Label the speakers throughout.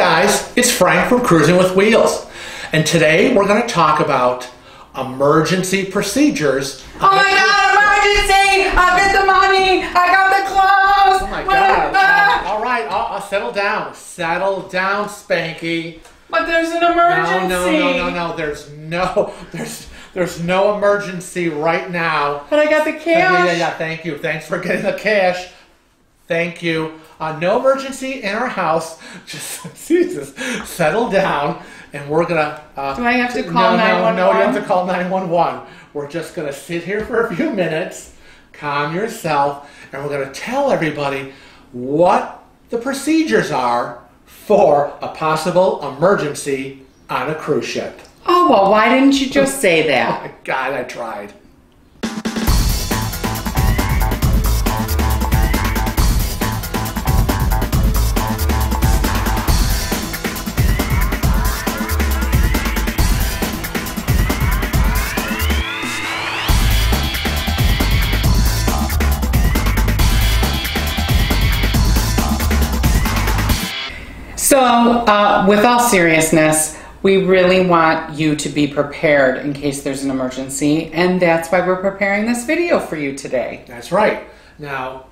Speaker 1: guys, it's Frank from Cruising with Wheels. And today we're going to talk about emergency procedures.
Speaker 2: Oh my god, emergency! I got the money! I got the clothes!
Speaker 1: Oh my god. Uh, all right, I'll, I'll settle down. Settle down, Spanky.
Speaker 2: But there's an emergency.
Speaker 1: No, no, no, no, no. There's no there's there's no emergency right now.
Speaker 2: But I got the cash!
Speaker 1: Yeah, yeah, yeah. Thank you. Thanks for getting the cash. Thank you. Uh, no emergency in our house. Just Jesus, settle down, and we're gonna. Uh,
Speaker 2: Do I have to call
Speaker 1: no, no, you have
Speaker 2: 911?
Speaker 1: to call nine one one. We're just gonna sit here for a few minutes, calm yourself, and we're gonna tell everybody what the procedures are for a possible emergency on a cruise ship.
Speaker 2: Oh, well, why didn't you just say
Speaker 1: Oh
Speaker 2: that?
Speaker 1: my God, I tried.
Speaker 2: Uh, with all seriousness, we really want you to be prepared in case there's an emergency, and that's why we're preparing this video for you today.
Speaker 1: That's right. Now,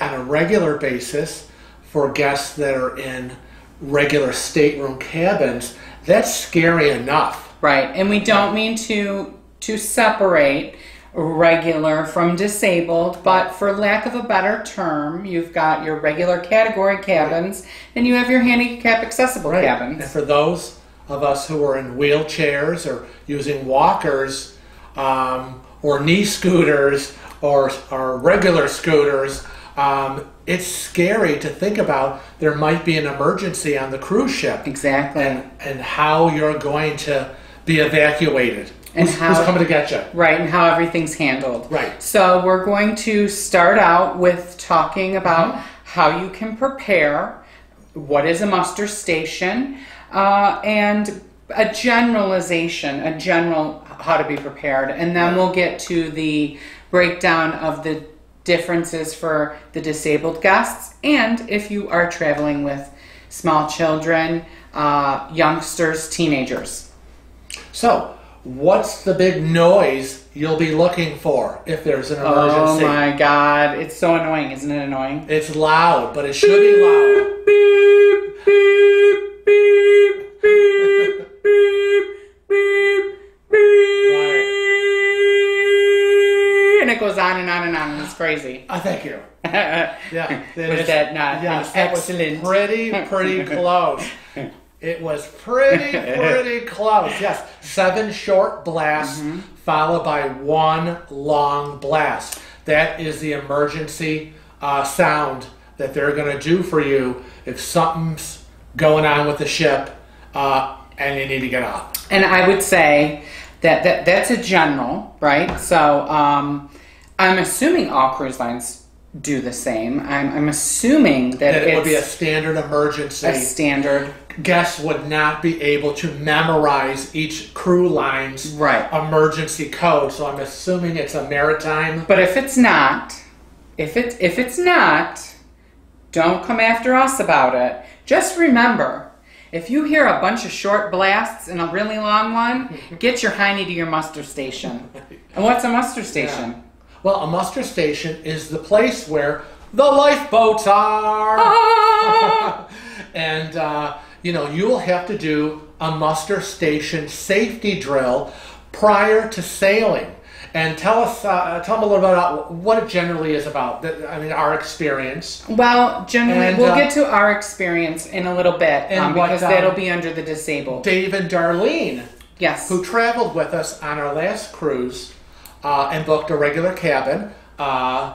Speaker 1: on a regular basis, for guests that are in regular stateroom cabins, that's scary enough.
Speaker 2: Right, and we don't mean to to separate regular from disabled, but for lack of a better term, you've got your regular category cabins and you have your handicap accessible
Speaker 1: And
Speaker 2: cabins.
Speaker 1: for those of us who are in wheelchairs or using walkers um, or knee scooters or, or regular scooters, um, it's scary to think about there might be an emergency on the cruise ship.
Speaker 2: Exactly.
Speaker 1: and and how you're going to be evacuated.
Speaker 2: And
Speaker 1: who's,
Speaker 2: how-
Speaker 1: who's coming to get you?
Speaker 2: Right, and how everything's handled.
Speaker 1: Right.
Speaker 2: So we're going to start out with talking about
Speaker 1: Mm-hmm.
Speaker 2: how you can prepare, what is a muster station, uh, and a generalization, a general how to be prepared, and then we'll get to the breakdown of the differences for the disabled guests, and if you are traveling with small children, uh, youngsters, teenagers.
Speaker 1: So, what's the big noise you'll be looking for if there's an emergency?
Speaker 2: Oh my god, it's so annoying, isn't it annoying?
Speaker 1: It's loud, but it should be loud.
Speaker 2: Beep, beep, beep, beep, beep, beep, beep. And it goes on and on and on, and it's crazy.
Speaker 1: I thank you.
Speaker 2: Was
Speaker 1: Yeah, is-
Speaker 2: that not
Speaker 1: yes, that was
Speaker 2: excellent?
Speaker 1: pretty, pretty close. It was pretty, pretty close. Yes, seven short blasts
Speaker 2: Mm-hmm.
Speaker 1: followed by one long blast. That is the emergency uh, sound that they're going to do for you if something's going on with the ship uh, and you need to get off.
Speaker 2: And I would say that, that that's a general, right? So um, I'm assuming all cruise lines do the same. I'm, I'm assuming that,
Speaker 1: That it would be a standard emergency.
Speaker 2: a standard.
Speaker 1: Guests would not be able to memorize each crew line's
Speaker 2: Right.
Speaker 1: emergency code. So I'm assuming it's a maritime.
Speaker 2: But if it's not, if it if it's not, don't come after us about it. Just remember, if you hear a bunch of short blasts and a really long one, get your hiney to your muster station. And what's a muster station?
Speaker 1: Well, a muster station is the place where the lifeboats are.
Speaker 2: Ah!
Speaker 1: and, uh, you know, you'll have to do a muster station safety drill prior to sailing. And tell us, uh, tell them a little bit about what it generally is about. That- I mean, our experience.
Speaker 2: Well, generally,
Speaker 1: And,
Speaker 2: we'll
Speaker 1: uh,
Speaker 2: get to our experience in a little bit
Speaker 1: And
Speaker 2: um,
Speaker 1: what,
Speaker 2: because
Speaker 1: um,
Speaker 2: that'll be under the disabled.
Speaker 1: Dave and Darlene,
Speaker 2: yes.
Speaker 1: who traveled with us on our last cruise uh, and booked a regular cabin, uh,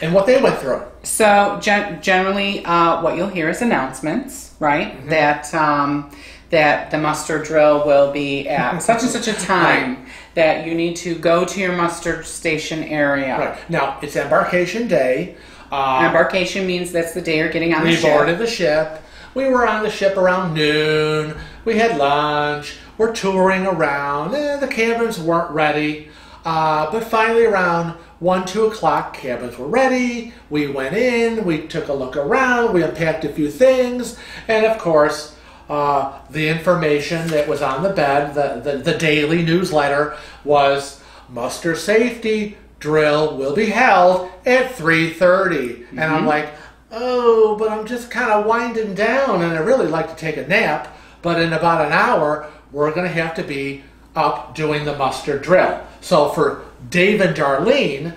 Speaker 1: and what they went through.
Speaker 2: So gen- generally, uh, what you'll hear is announcements, right?
Speaker 1: Mm-hmm.
Speaker 2: That um, that the muster drill will be at such and such a time. That you need to go to your muster station area.
Speaker 1: Right now, it's embarkation day. Uh,
Speaker 2: Embarkation means that's the day you're getting on the ship.
Speaker 1: we boarded the ship. We were on the ship around noon. We had lunch. We're touring around. Eh, the cabins weren't ready. Uh, but finally, around 1, 2 o'clock, cabins were ready. We went in. We took a look around. We unpacked a few things. And of course, uh, the information that was on the bed, the, the, the daily newsletter was muster safety drill will be held at 3.30. And I'm like, oh, but I'm just kind of winding down and I really like to take a nap. But in about an hour, we're going to have to be up doing the muster drill. So for Dave and Darlene,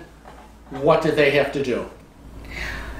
Speaker 1: what did they have to do?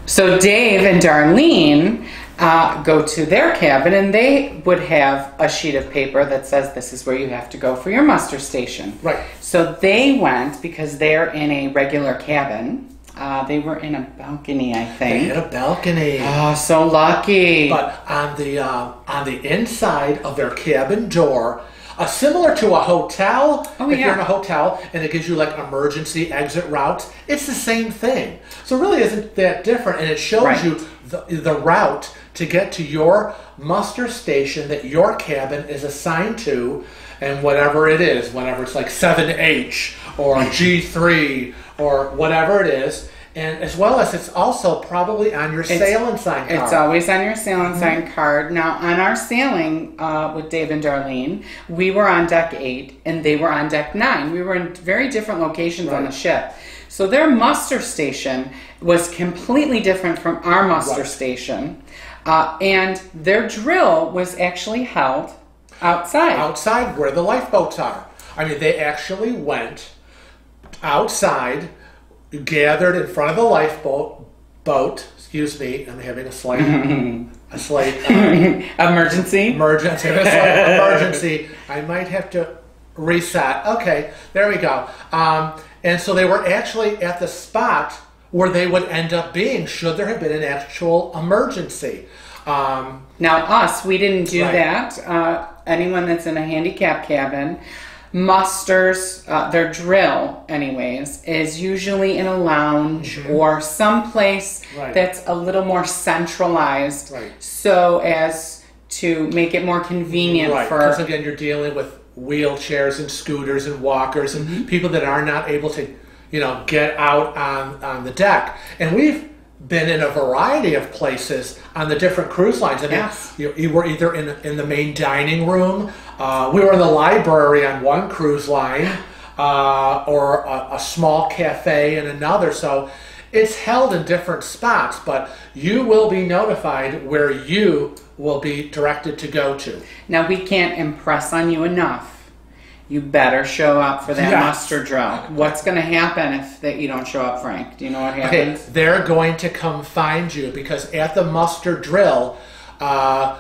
Speaker 2: So Dave and Darlene uh, go to their cabin and they would have a sheet of paper that says this is where you have to go for your muster station.
Speaker 1: Right.
Speaker 2: So they went because they're in a regular cabin. Uh, they were in a balcony, I think.
Speaker 1: They had a balcony.
Speaker 2: Oh, so lucky.
Speaker 1: But on the uh, on the inside of their cabin door, uh, similar to a hotel,
Speaker 2: Oh,
Speaker 1: if
Speaker 2: yeah.
Speaker 1: you're in a hotel and it gives you like emergency exit routes, it's the same thing. So it really isn't that different, and it shows
Speaker 2: Right.
Speaker 1: you the, the route to get to your muster station that your cabin is assigned to, and whatever it is, whenever it's like 7H or G3 or whatever it is. And as well as it's also probably on your sailing sign card.
Speaker 2: It's always on your sailing
Speaker 1: Mm-hmm.
Speaker 2: sign card. Now, on our sailing uh, with Dave and Darlene, we were on deck eight and they were on deck nine. We were in very different locations on the ship. So their muster station was completely different from our muster
Speaker 1: Right.
Speaker 2: station. Uh, and their drill was actually held outside.
Speaker 1: outside where the lifeboats are. I mean, they actually went outside, gathered in front of the lifeboat. Boat, excuse me, I'm having a slight, a slight uh,
Speaker 2: Emergency.
Speaker 1: emergency. A slight emergency. I might have to reset. Okay, there we go. Um, and so they were actually at the spot where they would end up being should there have been an actual emergency. Um,
Speaker 2: Now, us, we didn't do
Speaker 1: Right.
Speaker 2: that. Uh, anyone that's in a handicap cabin musters uh, their drill, anyways, is usually in a lounge or someplace
Speaker 1: Mm-hmm. Right.
Speaker 2: that's a little more centralized
Speaker 1: Right.
Speaker 2: so as to make it more convenient
Speaker 1: Right,
Speaker 2: for.
Speaker 1: because again, you're dealing with wheelchairs and scooters and walkers and
Speaker 2: Mm-hmm.
Speaker 1: people that are not able to, you know, get out on on the deck. And we've been in a variety of places on the different cruise lines. I mean,
Speaker 2: Yes.
Speaker 1: you, you were either in in the main dining room, uh, we were in the library on one cruise line, uh, or a, a small cafe in another. So. It's held in different spots, but you will be notified where you will be directed to go to.
Speaker 2: Now, we can't impress on you enough. You better show up for that
Speaker 1: Yes.
Speaker 2: muster drill. What's going to happen if that you don't show up, Frank? Do you know what
Speaker 1: Okay,
Speaker 2: happens?
Speaker 1: they're going to come find you because at the muster drill, uh,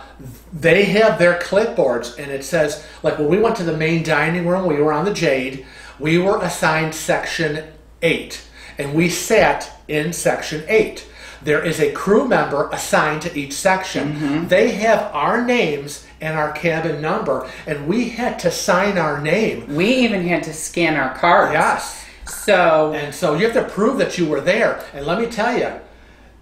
Speaker 1: they have their clipboards and it says, like when we went to the main dining room, we were on the Jade, we were assigned section 8 and we sat in section 8. There is a crew member assigned to each section. They have our names and our cabin number, and we had to sign our name.
Speaker 2: We even had to scan our cards.
Speaker 1: Yes.
Speaker 2: So
Speaker 1: And so you have to prove that you were there. And let me tell you,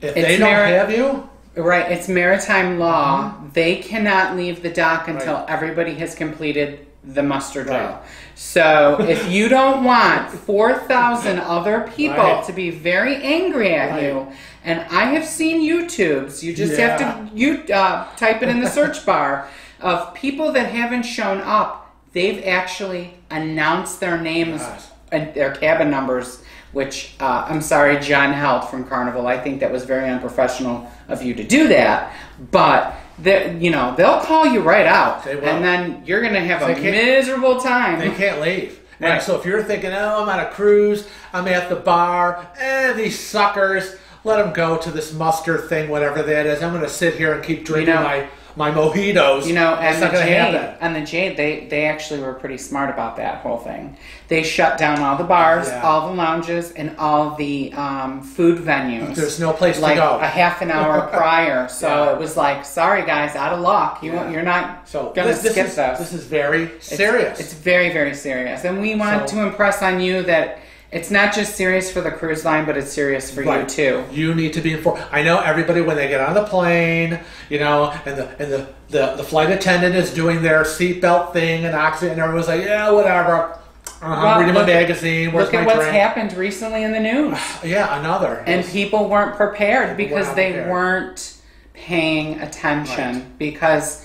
Speaker 1: if they don't
Speaker 2: merit-
Speaker 1: have you,
Speaker 2: Right, it's maritime law.
Speaker 1: Mm-hmm.
Speaker 2: They cannot leave the dock until everybody has completed the muster drill.
Speaker 1: Right.
Speaker 2: So if you don't want 4,000 other people
Speaker 1: Right.
Speaker 2: to be very angry at
Speaker 1: Right.
Speaker 2: you, and I have seen YouTubes, you just
Speaker 1: Yeah.
Speaker 2: have to you uh, type it in the search bar of people that haven't shown up. They've actually announced their names
Speaker 1: Yes.
Speaker 2: and their cabin numbers, which uh, I'm sorry, John Heald from Carnival. I think that was very unprofessional of you to do that. But you know they'll call you right out,
Speaker 1: They will.
Speaker 2: and then you're gonna have a miserable time.
Speaker 1: they can't leave. And
Speaker 2: Right.
Speaker 1: so if you're thinking, oh, I'm on a cruise, I'm at the bar, eh, these suckers, let them go to this muster thing, whatever that is. I'm going to sit here and keep drinking
Speaker 2: know-
Speaker 1: my, my mojitos.
Speaker 2: You know, and the Jade, and the Jade, they they actually were pretty smart about that whole thing. They shut down all the bars,
Speaker 1: Yeah.
Speaker 2: all the lounges, and all the um, food venues.
Speaker 1: There's no place
Speaker 2: like
Speaker 1: to go.
Speaker 2: a half an hour prior. So
Speaker 1: Yeah.
Speaker 2: it was like, sorry guys, out of luck. You
Speaker 1: Yeah.
Speaker 2: you're not
Speaker 1: so
Speaker 2: gonna
Speaker 1: this, this is,
Speaker 2: this.
Speaker 1: this is very
Speaker 2: It's-
Speaker 1: serious.
Speaker 2: It's, very very serious, and we want
Speaker 1: So-
Speaker 2: to impress on you that it's not just serious for the cruise line, but it's serious for you too.
Speaker 1: You need to be informed. I know everybody when they get on the plane, you know, and the and the, the, the flight attendant is doing their seatbelt thing and oxygen, and everyone's like, yeah, whatever. I'm
Speaker 2: Well,
Speaker 1: reading my magazine. Where's
Speaker 2: Look at what's
Speaker 1: drink?
Speaker 2: happened recently in the news.
Speaker 1: Yeah, another.
Speaker 2: And people weren't prepared because
Speaker 1: weren't
Speaker 2: they
Speaker 1: prepared.
Speaker 2: weren't paying attention
Speaker 1: Right.
Speaker 2: because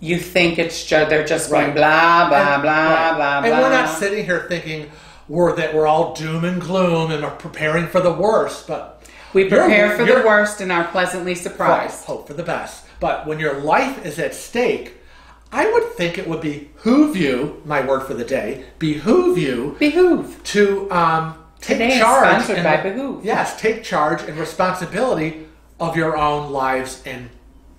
Speaker 2: you think it's just they're just going
Speaker 1: Right.
Speaker 2: blah blah
Speaker 1: And-
Speaker 2: blah
Speaker 1: right.
Speaker 2: blah
Speaker 1: And
Speaker 2: blah.
Speaker 1: we're not sitting here thinking we're that we're all doom and gloom and are preparing for the worst, but
Speaker 2: we prepare for the worst and are pleasantly surprised.
Speaker 1: hope for the best. But when your life is at stake, I would think it would be behoove you, my word for the day, behoove you
Speaker 2: Behoove.
Speaker 1: to um, take
Speaker 2: Today
Speaker 1: charge.
Speaker 2: sponsored
Speaker 1: and-
Speaker 2: by Behoove.
Speaker 1: Yes, take charge and responsibility of your own lives and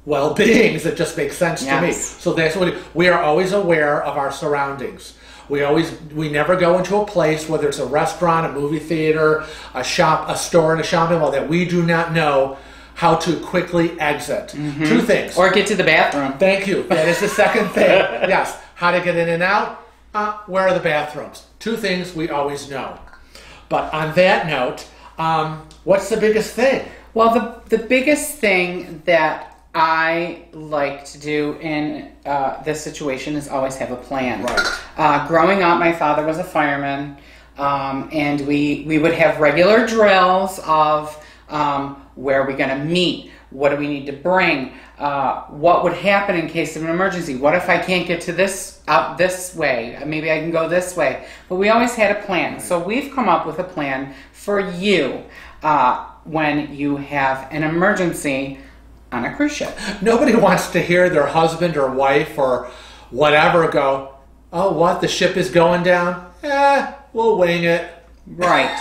Speaker 1: well-beings. It just makes sense to me. So that's what we are always aware of our surroundings. We always we never go into a place whether it's a restaurant, a movie theater, a shop, a store, and a shopping mall that we do not know how to quickly exit. Two things.
Speaker 2: Mm-hmm. Or get to the bathroom.
Speaker 1: Thank you. That is the second thing. Yes. How to get in and out. Uh, where are the bathrooms? Two things we always know. But on that note, um, what's the biggest thing?
Speaker 2: Well, the the biggest thing that I like to do in uh, this situation is always have a plan.
Speaker 1: Right.
Speaker 2: Uh, growing up, my father was a fireman, um, and we we would have regular drills of um, where are we going to meet, what do we need to bring, uh, what would happen in case of an emergency, what if I can't get to this out this way, maybe I can go this way. But we always had a plan, so we've come up with a plan for you uh, when you have an emergency on a cruise ship.
Speaker 1: Nobody wants to hear their husband or wife or whatever go, oh, what? The ship is going down? Eh, we'll wing it.
Speaker 2: Right.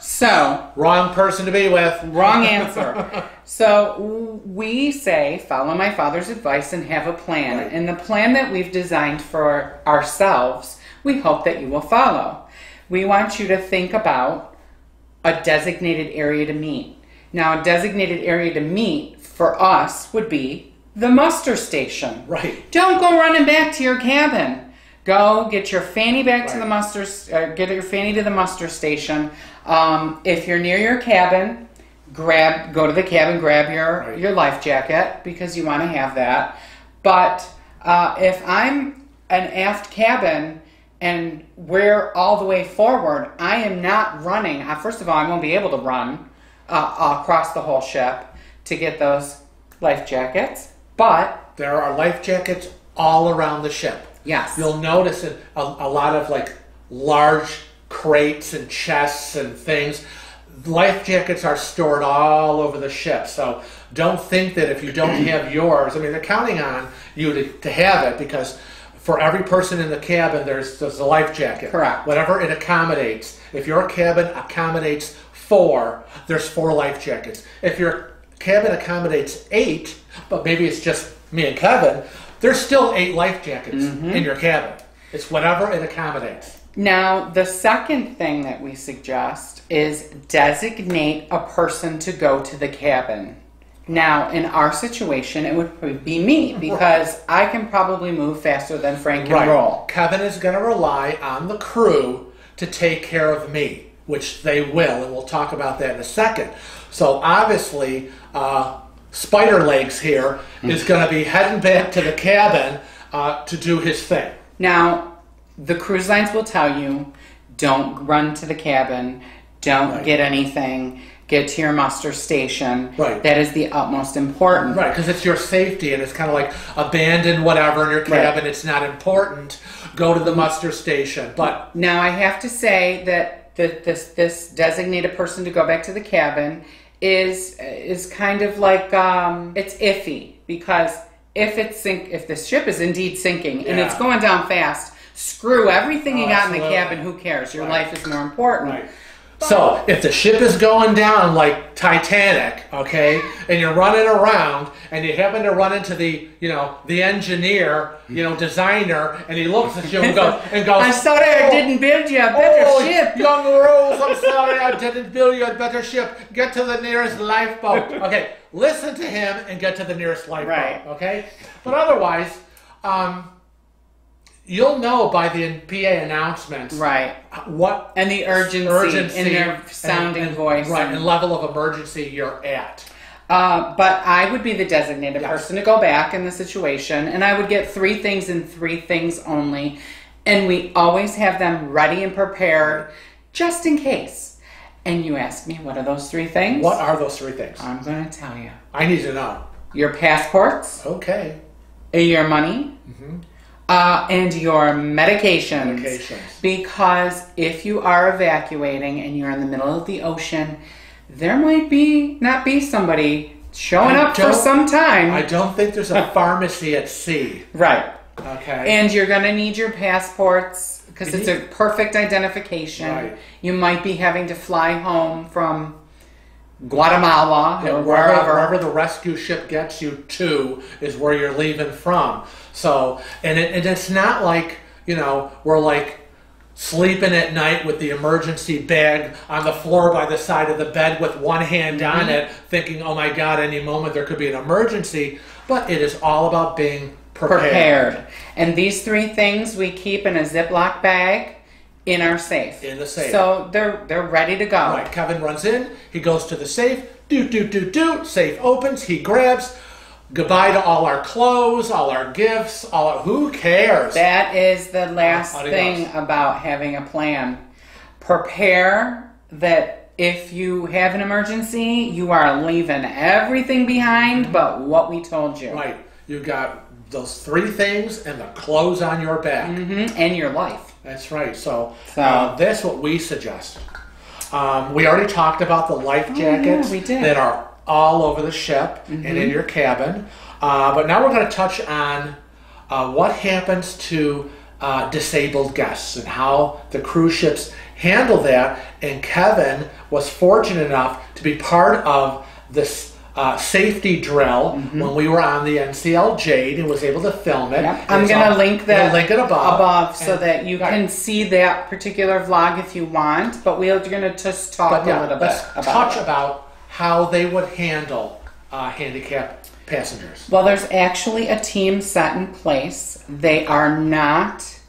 Speaker 2: So
Speaker 1: Wrong person to be with.
Speaker 2: Wrong answer. so we say follow my father's advice and have a plan.
Speaker 1: Right.
Speaker 2: And the plan that we've designed for ourselves, we hope that you will follow. We want you to think about a designated area to meet. Now, a designated area to meet for us would be the muster station.
Speaker 1: Right.
Speaker 2: Don't go running back to your cabin. Go get your fanny back to the muster. Uh, get your fanny to the muster station. Um, if you're near your cabin, grab go to the cabin, grab your
Speaker 1: Right.
Speaker 2: your life jacket because you want to have that. But uh, if I'm an aft cabin and we're all the way forward, I am not running. First of all, I won't be able to run uh, across the whole ship to get those life jackets. But
Speaker 1: There are life jackets all around the ship.
Speaker 2: yes,
Speaker 1: You'll notice a, a lot of like large crates and chests and things. Life jackets are stored all over the ship, so don't think that if you don't have yours, I mean, they're counting on you to, to have it because for every person in the cabin, there's, there's a life jacket.
Speaker 2: Correct.
Speaker 1: Whatever it accommodates. If your cabin accommodates four, there's four life jackets. If your cabin accommodates eight, but maybe it's just me and Kevin, there's still eight life jackets mm-hmm. in your cabin. It's whatever it accommodates.
Speaker 2: Now, the second thing that we suggest is designate a person to go to the cabin. Now, in our situation, it would probably be me because I can probably move faster than Frank can roll.
Speaker 1: Kevin is going to rely on the crew to take care of me, which they will, and we'll talk about that in a second. So obviously, uh, Spider Legs here is going to be heading back to the cabin uh, to do his thing.
Speaker 2: Now, the cruise lines will tell you don't run to the cabin, don't
Speaker 1: Right.
Speaker 2: get anything, get to your muster station.
Speaker 1: Right.
Speaker 2: That is the utmost important.
Speaker 1: Right, because it's your safety, and it's kind of like abandon whatever in your cabin. It's not important. Go to the muster station, but
Speaker 2: Now I have to say that the, this this designated person to go back to the cabin is is kind of like um, it's iffy because if it's sink if the ship is indeed sinking and it's going down fast, screw everything you
Speaker 1: Oh,
Speaker 2: got in the cabin. Who cares? Your
Speaker 1: Right.
Speaker 2: life is more important.
Speaker 1: Right. So if the ship is going down like Titanic, okay, and you're running around and you happen to run into the, you know, the engineer, you know, designer, and he looks at you and goes, and goes,
Speaker 2: I'm sorry I
Speaker 1: "Oh,
Speaker 2: didn't build you a better
Speaker 1: oh,
Speaker 2: ship.
Speaker 1: young Rose, I'm sorry I didn't build you a better ship. Get to the nearest lifeboat. Okay, listen to him and get to the nearest lifeboat.
Speaker 2: Right.
Speaker 1: Okay, but otherwise, um, you'll know by the PA announcements
Speaker 2: Right.
Speaker 1: what
Speaker 2: And the urgency, in their sounding
Speaker 1: and-
Speaker 2: voice.
Speaker 1: right,
Speaker 2: and-
Speaker 1: and level of emergency you're at.
Speaker 2: Uh, but I would be the designated
Speaker 1: Yes.
Speaker 2: person to go back in the situation, and I would get three things and three things only. And we always have them ready and prepared just in case. And you ask me, what are those three things?
Speaker 1: What are those three things?
Speaker 2: I'm going to tell you.
Speaker 1: I need to know.
Speaker 2: Your passports,
Speaker 1: Okay.
Speaker 2: your money, uh, and your medications.
Speaker 1: Medications.
Speaker 2: Because if you are evacuating and you're in the middle of the ocean, there might be not be somebody showing
Speaker 1: I
Speaker 2: up for some time.
Speaker 1: I don't think there's a pharmacy at sea.
Speaker 2: right.
Speaker 1: Okay.
Speaker 2: And you're going to need your passports because it's a perfect identification.
Speaker 1: Right.
Speaker 2: You might be having to fly home from Guatemala
Speaker 1: Yeah, wherever,
Speaker 2: wherever.
Speaker 1: wherever the rescue ship gets you to is where you're leaving from. So, and, it, and it's not like, you know, we're like sleeping at night with the emergency bag on the floor by the side of the bed with one hand
Speaker 2: Mm-hmm.
Speaker 1: on it, thinking, oh my God, any moment there could be an emergency. But it is all about being prepared.
Speaker 2: prepared. And these three things we keep in a Ziploc bag in our safe.
Speaker 1: In the safe.
Speaker 2: So they're they're ready to go.
Speaker 1: Right, Kevin runs in, he goes to the safe, doot, doot, doot, doot, safe opens, he grabs, goodbye to all our clothes, all our gifts, all our, who cares?
Speaker 2: That is the last
Speaker 1: Adios.
Speaker 2: thing about having a plan. Prepare that if you have an emergency, you are leaving everything behind but what we told you.
Speaker 1: Right. You got those three things and the clothes on your back.
Speaker 2: Mhm, And your life.
Speaker 1: That's right. So,
Speaker 2: So-
Speaker 1: uh, that's what we suggest. Um, we already talked about the life jackets
Speaker 2: Oh, we did. Mm-hmm.
Speaker 1: that are all over the ship and in your cabin. Uh, but now we're going to touch on uh, what happens to uh, disabled guests and how the cruise ships handle that. And Kevin was fortunate enough to be part of this. Uh, safety drill when we were on the NCL Jade and was able to film it.
Speaker 2: Mm-hmm. Yep. I'm gonna link
Speaker 1: we'll
Speaker 2: that
Speaker 1: link it above,
Speaker 2: above so that you
Speaker 1: right.
Speaker 2: can see that particular vlog if you want. But we're gonna just talk a little bit about
Speaker 1: touch
Speaker 2: it.
Speaker 1: about how they would handle uh, handicapped passengers.
Speaker 2: Well, there's actually a team set in place. They are not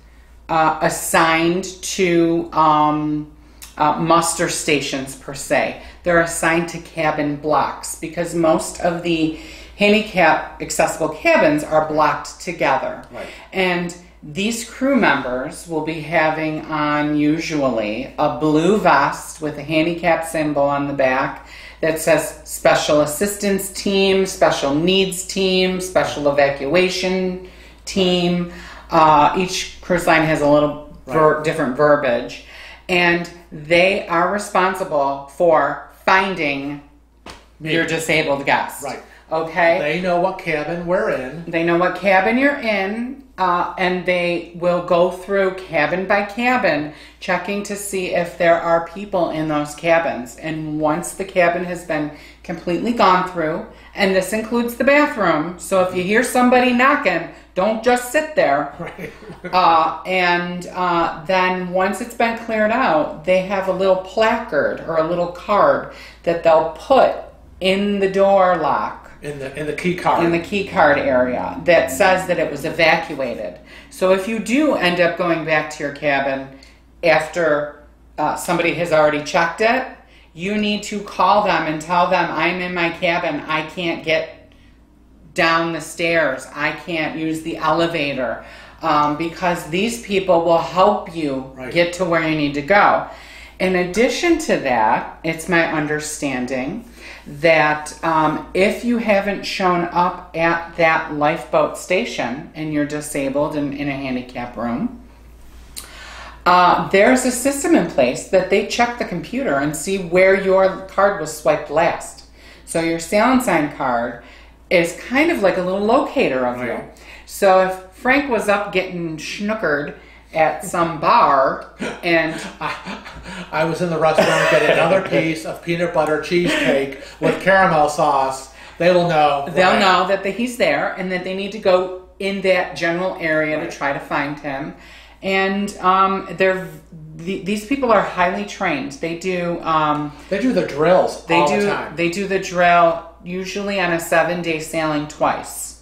Speaker 2: uh, assigned to um, uh, muster stations per se. They're assigned to cabin blocks because most of the handicap accessible cabins are blocked together.
Speaker 1: Right.
Speaker 2: And these crew members will be having on usually a blue vest with a handicap symbol on the back that says Special Assistance Team, Special Needs Team, Special Evacuation Team. Uh, each cruise line has a little ver- different verbiage, and they are responsible for finding your disabled guest.
Speaker 1: Right.
Speaker 2: Okay.
Speaker 1: They know what cabin we're in.
Speaker 2: They know what cabin you're in, uh, and they will go through cabin by cabin, checking to see if there are people in those cabins. And once the cabin has been completely gone through, and this includes the bathroom, so if you hear somebody knocking, don't just sit there.
Speaker 1: Right.
Speaker 2: Uh, and uh, then once it's been cleared out, they have a little placard or a little card that they'll put in the door lock
Speaker 1: In the in the key card.
Speaker 2: in the key card area that says that it was evacuated. So if you do end up going back to your cabin after uh, somebody has already checked it, you need to call them and tell them, I'm in my cabin, I can't get down the stairs, I can't use the elevator. Um, because these people will help you
Speaker 1: Right.
Speaker 2: get to where you need to go. In addition to that, it's my understanding that um, if you haven't shown up at that lifeboat station and you're disabled and in a handicap room, uh, there's a system in place that they check the computer and see where your card was swiped last. So your Sail Sign card is kind of like a little locator of you. So if Frank was up getting schnookered at some bar and
Speaker 1: I was in the restaurant getting another piece of peanut butter cheesecake with caramel sauce. They will know.
Speaker 2: they'll
Speaker 1: right.
Speaker 2: know that the, he's there and that they need to go in that general area
Speaker 1: Right.
Speaker 2: to try to find him. And um, they're the, these people are highly trained. They do um,
Speaker 1: They do the drills
Speaker 2: they
Speaker 1: all
Speaker 2: do
Speaker 1: the time.
Speaker 2: they do the drill usually on a seven day sailing twice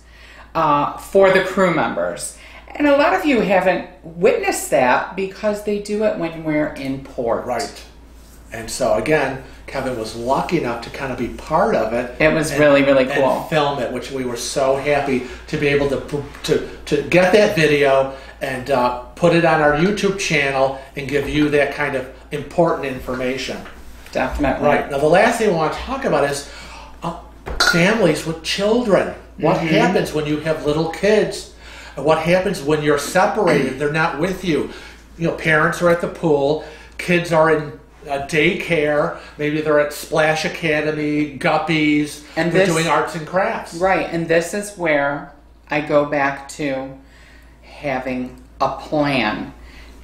Speaker 2: uh, for the crew members. And a lot of you haven't witnessed that because they do it when we're in port.
Speaker 1: right. And so again, Kevin was lucky enough to kind of be part of it.
Speaker 2: It was
Speaker 1: and-
Speaker 2: really, really
Speaker 1: and
Speaker 2: cool.
Speaker 1: film it, which we were so happy to be able to to to get that video and uh, put it on our YouTube channel and give you that kind of important information.
Speaker 2: Definitely.
Speaker 1: Right. Now, the last thing we want to talk about is families with children. What mm-hmm. happens when you have little kids? What happens when you're separated? They're not with you. You know, parents are at the pool, kids are in a daycare. Maybe they're at Splash Academy, Guppies.
Speaker 2: And
Speaker 1: they're
Speaker 2: this-
Speaker 1: doing arts and crafts.
Speaker 2: Right, and this is where I go back to having a plan,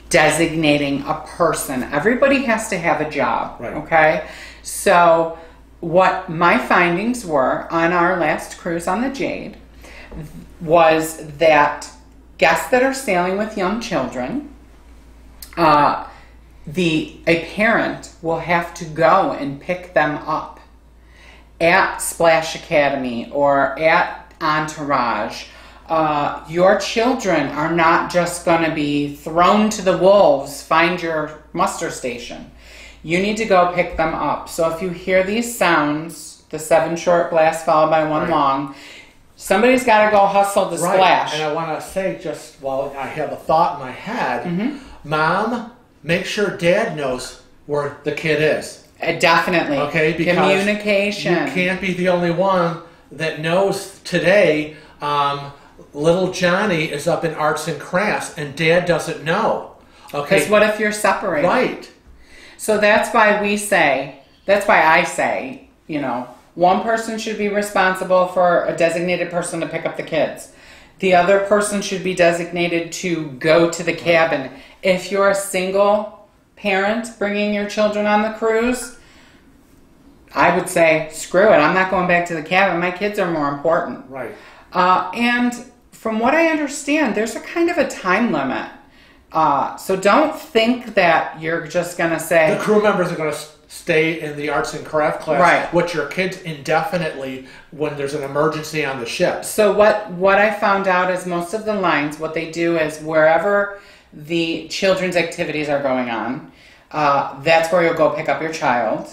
Speaker 2: designating a person. Everybody has to have a job,
Speaker 1: Right.
Speaker 2: okay? So, what my findings were on our last cruise on the Jade was that guests that are sailing with young children, uh, the a parent will have to go and pick them up at Splash Academy or at Entourage. Uh, your children are not just going to be thrown to the wolves. Find your muster station. You need to go pick them up. So if you hear these sounds, the seven short blasts followed by one
Speaker 1: Right.
Speaker 2: long, somebody's got to go hustle the
Speaker 1: Right.
Speaker 2: splash.
Speaker 1: And I want to say, just while I have a thought in my head,
Speaker 2: Mm-hmm.
Speaker 1: Mom, make sure Dad knows where the kid is.
Speaker 2: Uh, definitely.
Speaker 1: Okay, because
Speaker 2: communication.
Speaker 1: You can't be the only one that knows today. Um, little Johnny is up in arts and crafts, and Dad doesn't know. Okay,
Speaker 2: Because what if you're separated?
Speaker 1: right?
Speaker 2: So that's why we say, that's why I say, you know, one person should be responsible for a designated person to pick up the kids. The other person should be designated to go to the cabin. If you're a single parent bringing your children on the cruise, I would say, screw it. I'm not going back to the cabin. My kids are more important.
Speaker 1: Right.
Speaker 2: Uh, and from what I understand, there's a kind of a time limit. Uh, so don't think that you're just going to say,
Speaker 1: The crew members are going to stay in the arts and craft class
Speaker 2: Right.
Speaker 1: with your kids indefinitely when there's an emergency on the ship.
Speaker 2: So what what I found out is most of the lines, what they do is wherever the children's activities are going on, uh, that's where you'll go pick up your child,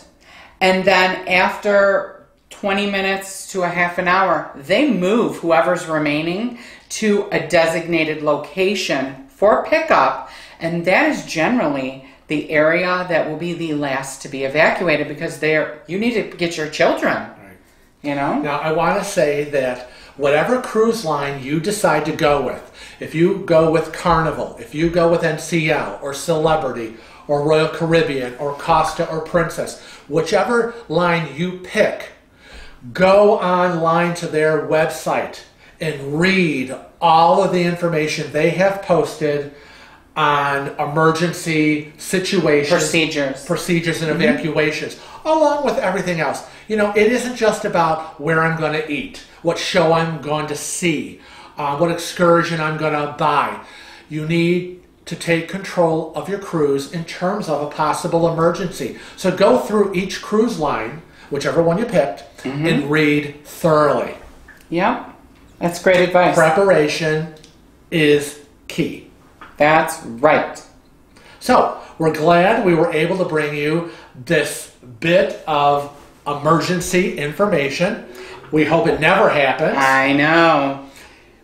Speaker 2: and then after 20 minutes to a half an hour, they move whoever's remaining to a designated location for pickup, and that is generally the area that will be the last to be evacuated because they're you need to get your children,
Speaker 1: Right.
Speaker 2: you know.
Speaker 1: Now, I want to say that whatever cruise line you decide to go with, if you go with Carnival, if you go with NCL or Celebrity or Royal Caribbean or Costa or Princess, whichever line you pick, go online to their website and read all of the information they have posted on emergency situations
Speaker 2: Procedures.
Speaker 1: procedures and evacuations, along with everything else. You know, it isn't just about where I'm going to eat, what show I'm going to see, uh, what excursion I'm going to buy. You need to take control of your cruise in terms of a possible emergency. So go through each cruise line, whichever one you picked, and read thoroughly.
Speaker 2: Yep. That's great advice.
Speaker 1: Preparation is key.
Speaker 2: That's right.
Speaker 1: So, we're glad we were able to bring you this bit of emergency information. We hope it never happens.
Speaker 2: I know.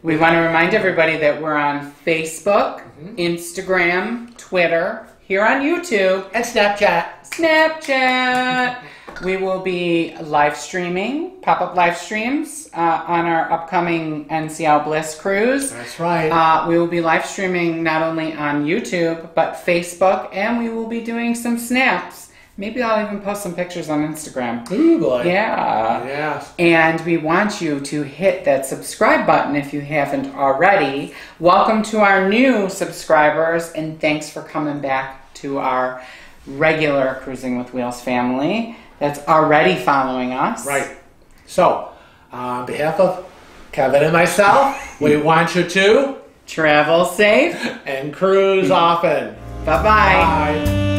Speaker 2: We want to remind everybody that we're on Facebook, mm-hmm. Instagram, Twitter, here on YouTube,
Speaker 1: And Snapchat.
Speaker 2: Snapchat. We will be live streaming, pop up live streams uh, on our upcoming NCL Bliss cruise.
Speaker 1: That's right.
Speaker 2: Uh, we will be live streaming not only on YouTube, but Facebook, and we will be doing some snaps. Maybe I'll even post some pictures on Instagram.
Speaker 1: Ooh, boy.
Speaker 2: Yeah.
Speaker 1: Yes.
Speaker 2: And we want you to hit that subscribe button if you haven't already. Welcome to our new subscribers, and thanks for coming back to our regular Cruising with Wheels family that's already following us.
Speaker 1: Right. So, on behalf of Kevin and myself, we want you to
Speaker 2: Travel safe.
Speaker 1: and cruise often.
Speaker 2: Bye-bye.
Speaker 1: Bye.